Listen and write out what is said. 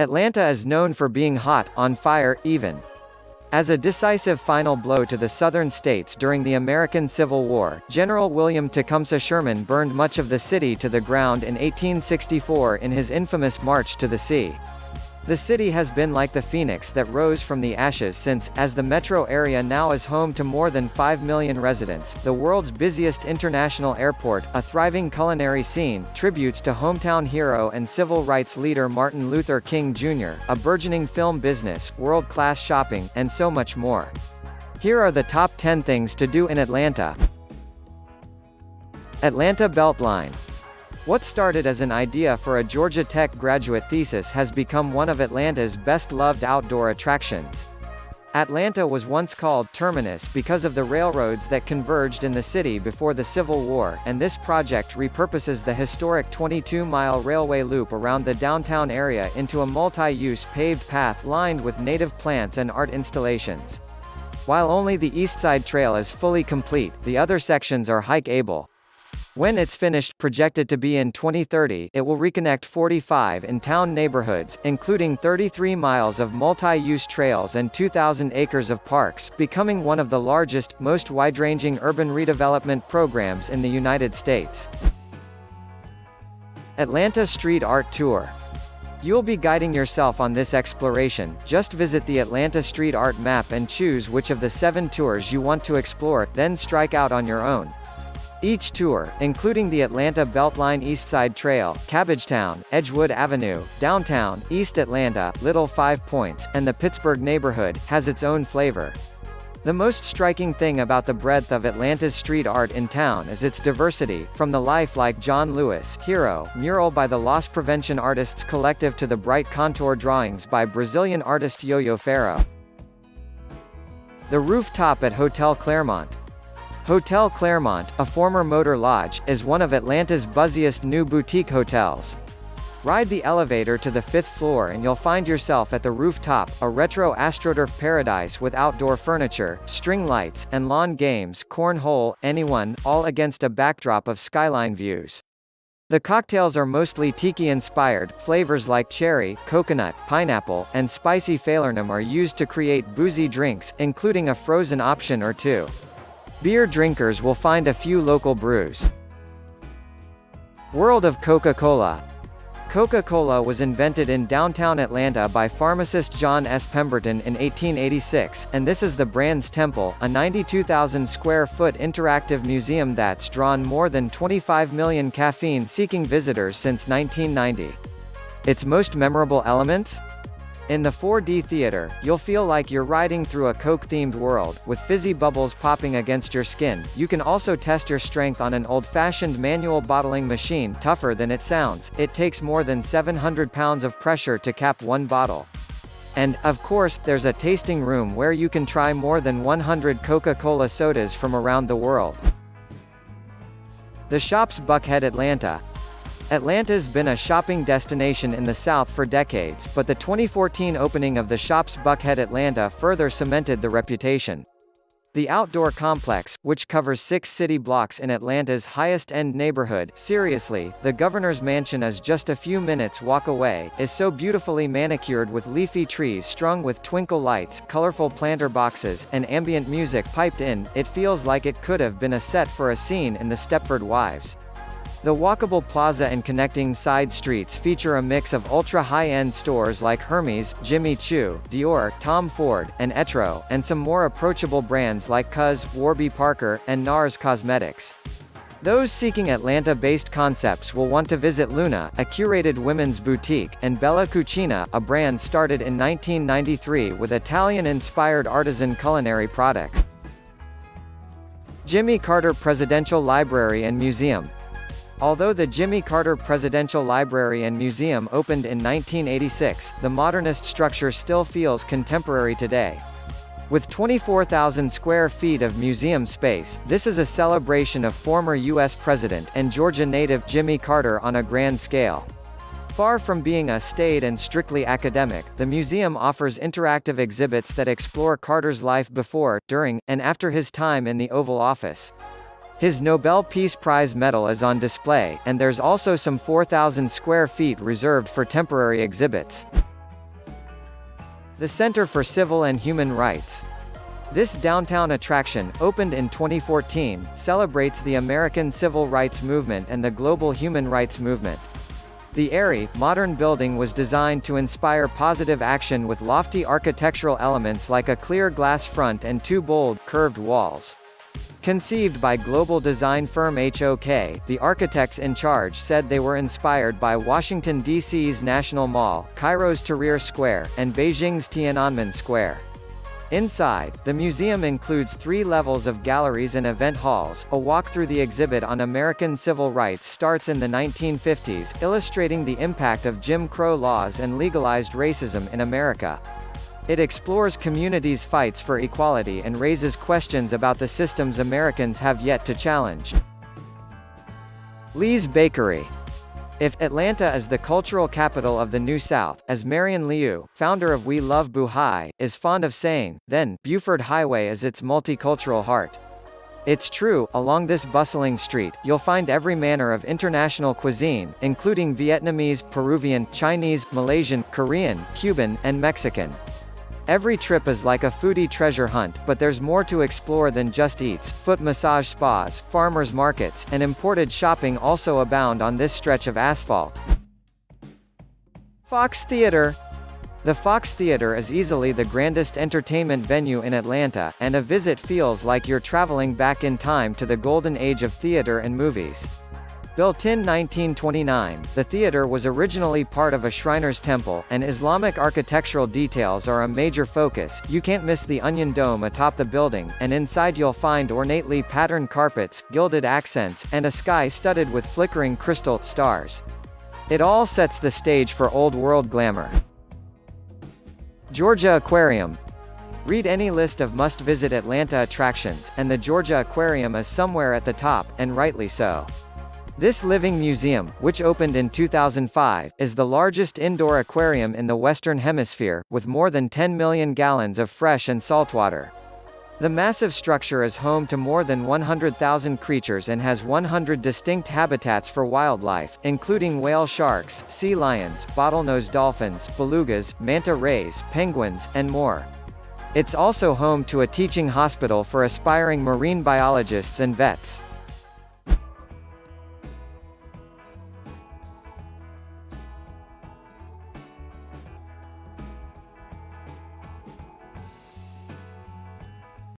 Atlanta is known for being hot, on fire, even. As a decisive final blow to the southern states during the American Civil War, General William Tecumseh Sherman burned much of the city to the ground in 1864 in his infamous March to the Sea. The city has been like the phoenix that rose from the ashes since, as the metro area now is home to more than 5 million residents, the world's busiest international airport, a thriving culinary scene, tributes to hometown hero and civil rights leader Martin Luther King Jr., a burgeoning film business, world-class shopping, and so much more. Here are the top 10 things to do in Atlanta. Atlanta Beltline what started as an idea for a Georgia Tech graduate thesis has become one of Atlanta's best-loved outdoor attractions. Atlanta was once called Terminus because of the railroads that converged in the city before the Civil War, and this project repurposes the historic 22-mile railway loop around the downtown area into a multi-use paved path lined with native plants and art installations. While only the East Side Trail is fully complete, the other sections are hike-able. When it's finished projected to be in 2030, it will reconnect 45 in-town neighborhoods, including 33 miles of multi-use trails and 2,000 acres of parks, becoming one of the largest, most wide-ranging urban redevelopment programs in the United States. Atlanta Street Art Tour You'll be guiding yourself on this exploration, just visit the Atlanta Street Art map and choose which of the seven tours you want to explore, then strike out on your own. Each tour, including the Atlanta Beltline Eastside Trail, Cabbagetown, Edgewood Avenue, Downtown, East Atlanta, Little Five Points, and the Pittsburgh neighborhood, has its own flavor. The most striking thing about the breadth of Atlanta's street art in town is its diversity, from the life like John Lewis Hero mural by the Loss Prevention Artists Collective to the bright contour drawings by Brazilian artist Yo-Yo Ferro. The rooftop at Hotel Clermont, Hotel Clermont, a former motor lodge, is one of Atlanta's buzziest new boutique hotels. Ride the elevator to the fifth floor and you'll find yourself at the rooftop, a retro astroturf paradise with outdoor furniture, string lights, and lawn games cornhole, anyone, all against a backdrop of skyline views. The cocktails are mostly tiki-inspired, flavors like cherry, coconut, pineapple, and spicy falernum are used to create boozy drinks, including a frozen option or two. Beer drinkers will find a few local brews. World of Coca-Cola Coca-Cola was invented in downtown Atlanta by pharmacist John S. Pemberton in 1886, and this is the brand's temple, a 92,000 square foot interactive museum that's drawn more than 25 million caffeine-seeking visitors since 1990. Its most memorable elements? In the 4D theater, you'll feel like you're riding through a Coke-themed world, with fizzy bubbles popping against your skin. You can also test your strength on an old-fashioned manual bottling machine tougher than it sounds. It takes more than 700 pounds of pressure to cap one bottle. And, of course, there's a tasting room where you can try more than 100 Coca-Cola sodas from around the world. The Shops Buckhead Atlanta, Atlanta's been a shopping destination in the South for decades, but the 2014 opening of the Shops Buckhead Atlanta further cemented the reputation. The outdoor complex, which covers six city blocks in Atlanta's highest-end neighborhood seriously, the governor's mansion is just a few minutes walk away, is so beautifully manicured with leafy trees strung with twinkle lights, colorful planter boxes, and ambient music piped in, it feels like it could have been a set for a scene in The Stepford Wives. The walkable plaza and connecting side streets feature a mix of ultra-high-end stores like Hermes, Jimmy Choo, Dior, Tom Ford, and Etro, and some more approachable brands like COS, Warby Parker, and NARS Cosmetics. Those seeking Atlanta-based concepts will want to visit Luna, a curated women's boutique, and Bella Cucina, a brand started in 1993 with Italian-inspired artisan culinary products. Jimmy Carter Presidential Library and Museum Although the Jimmy Carter Presidential Library and Museum opened in 1986, the modernist structure still feels contemporary today. With 24,000 square feet of museum space, this is a celebration of former U.S. President and Georgia native Jimmy Carter on a grand scale. Far from being a staid and strictly academic, the museum offers interactive exhibits that explore Carter's life before, during, and after his time in the Oval Office. His Nobel Peace Prize medal is on display, and there's also some 4,000 square feet reserved for temporary exhibits. The Center for Civil and Human Rights. This downtown attraction, opened in 2014, celebrates the American civil rights movement and the global human rights movement. The airy, modern building was designed to inspire positive action with lofty architectural elements like a clear glass front and two bold, curved walls. Conceived by global design firm HOK, the architects in charge said they were inspired by Washington, D.C.'s National Mall, Cairo's Tahrir Square, and Beijing's Tiananmen Square. Inside, the museum includes three levels of galleries and event halls. A walk through the exhibit on American civil rights starts in the 1950s, illustrating the impact of Jim Crow laws and legalized racism in America. It explores communities' fights for equality and raises questions about the systems Americans have yet to challenge. Lee's Bakery if Atlanta is the cultural capital of the New South, as Marion Liu, founder of We Love BuHi, is fond of saying, then, Buford Highway is its multicultural heart. It's true, along this bustling street, you'll find every manner of international cuisine, including Vietnamese, Peruvian, Chinese, Malaysian, Korean, Cuban, and Mexican. Every trip is like a foodie treasure hunt, but there's more to explore than just eats. Foot massage spas, farmers markets, and imported shopping also abound on this stretch of asphalt. Fox Theater The Fox Theater is easily the grandest entertainment venue in Atlanta, and a visit feels like you're traveling back in time to the golden age of theater and movies. Built in 1929, the theater was originally part of a Shriner's temple, and Islamic architectural details are a major focus. You can't miss the onion dome atop the building, and inside you'll find ornately patterned carpets, gilded accents, and a sky studded with flickering crystal stars. It all sets the stage for old world glamour. Georgia Aquarium, Read any list of must-visit Atlanta attractions, and the Georgia Aquarium is somewhere at the top, and rightly so. This living museum, which opened in 2005, is the largest indoor aquarium in the Western Hemisphere, with more than 10 million gallons of fresh and saltwater. The massive structure is home to more than 100,000 creatures and has 100 distinct habitats for wildlife, including whale sharks, sea lions, bottlenose dolphins, belugas, manta rays, penguins, and more. It's also home to a teaching hospital for aspiring marine biologists and vets.